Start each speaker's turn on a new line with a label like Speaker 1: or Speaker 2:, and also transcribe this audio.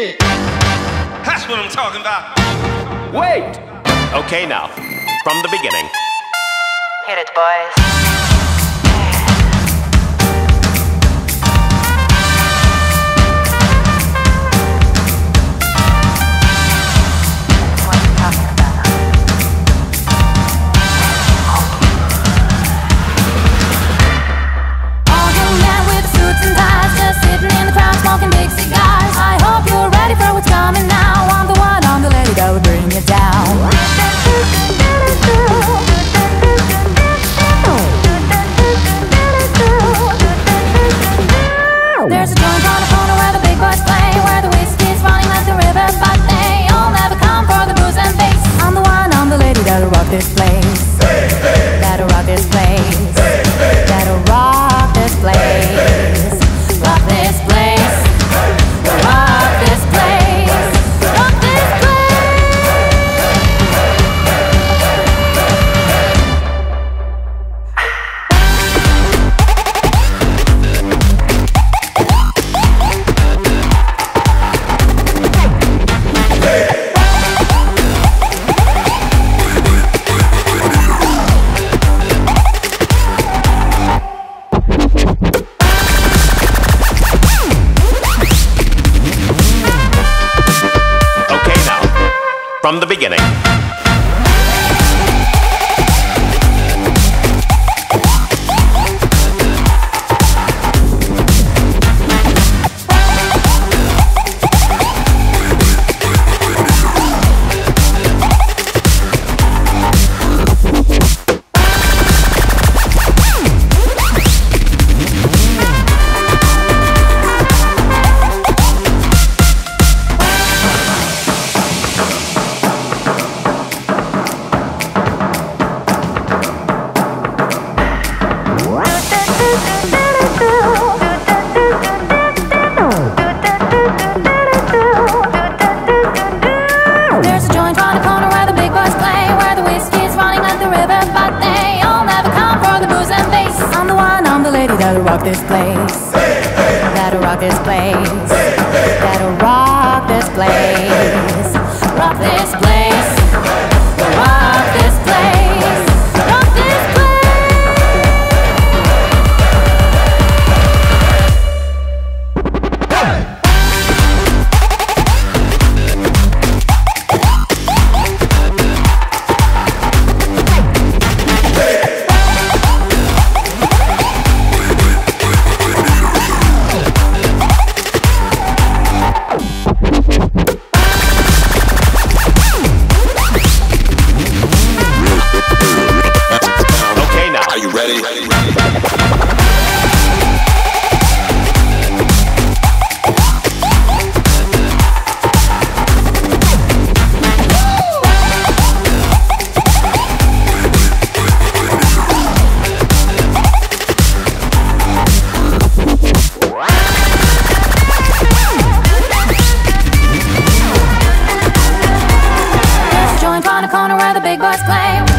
Speaker 1: it.
Speaker 2: That's what I'm talking about.
Speaker 1: Wait.
Speaker 3: Okay, now, from the beginning.
Speaker 4: Hit it, boys.
Speaker 5: This place.
Speaker 3: From the beginning.
Speaker 5: That'll rock this place. That'll rock this place. That'll rock this place. Rock this place. boys claim